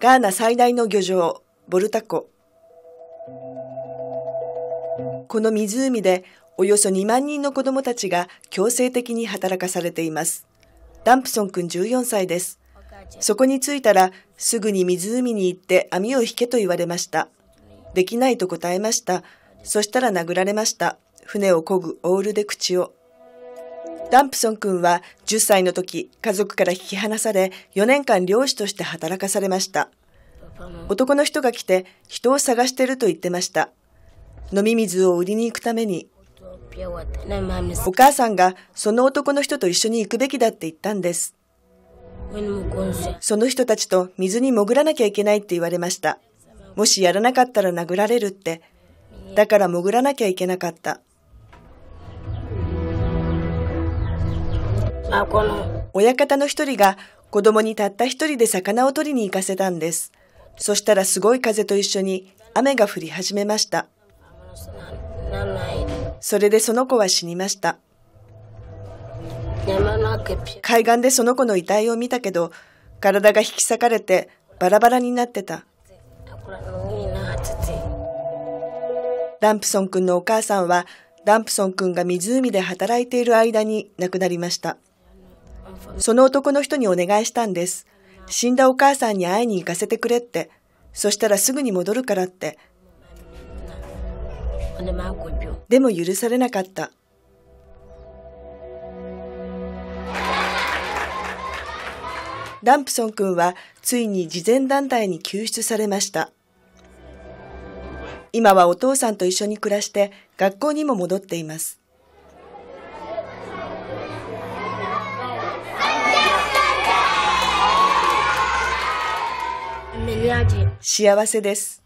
ガーナ最大の漁場、ボルタ湖。この湖でおよそ2万人の子供たちが強制的に働かされています。ダンプソン君14歳です。そこに着いたらすぐに湖に行って網を引けと言われました。できないと答えました。そしたら殴られました。船を漕ぐオールで口を。ダンプソン君は10歳の時、家族から引き離され、4年間漁師として働かされました。男の人が来て、人を探してると言ってました。飲み水を売りに行くために。お母さんがその男の人と一緒に行くべきだって言ったんです。その人たちと水に潜らなきゃいけないって言われました。もしやらなかったら殴られるって。だから潜らなきゃいけなかった。親方の一人が子供にたった一人で魚を取りに行かせたんです。そしたらすごい風と一緒に雨が降り始めました。それでその子は死にました。海岸でその子の遺体を見たけど、体が引き裂かれてバラバラになってた。ダンプソン君のお母さんは、ダンプソン君が湖で働いている間に亡くなりました。その男の人にお願いしたんです。死んだお母さんに会いに行かせてくれって。そしたらすぐに戻るからって。でも許されなかった。ダンプソン君はついに慈善団体に救出されました。今はお父さんと一緒に暮らして学校にも戻っています。幸せです。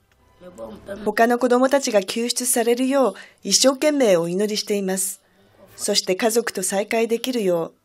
他の子供たちが救出されるよう一生懸命お祈りしています。そして家族と再会できるよう